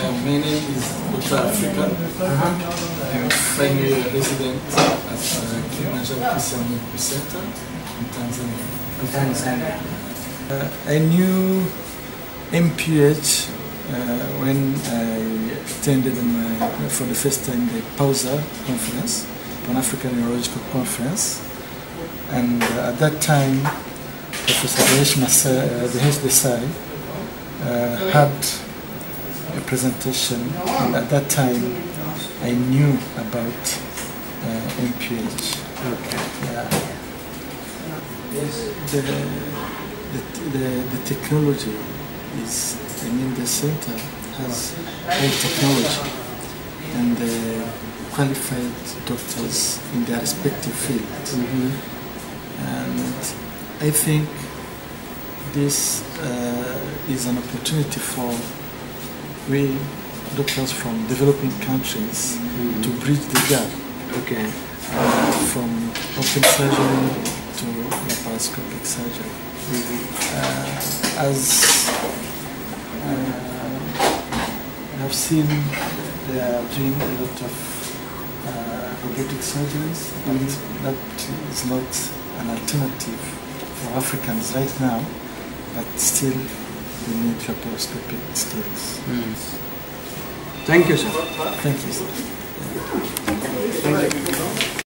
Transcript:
Uh, my name is Dr. Afrika. I'm a final resident at uh, Kilimanjaro PCR Medical Center in Tanzania. from Tanzania. Uh, I knew MPH uh, when I attended my, for the first time the PAUSA conference, Pan African Urological Conference, and uh, at that time Professor Mahesh uh, Desai uh, had a presentation, and at that time I knew about uh, MPH. Okay. Yeah. The, the, the, the technology is, I mean, the center has high technology and uh, qualified doctors in their respective fields. And I think this uh, is an opportunity for we doctors from developing countries to bridge the gap Okay. uh, from open surgery to laparoscopic surgery. Uh, as uh, I have seen they are doing a lot of uh, robotic surgeries, and that is not an alternative for Africans right now, but still we need your laparoscopic skills. Thank you, sir. Thank you, sir. Thank you.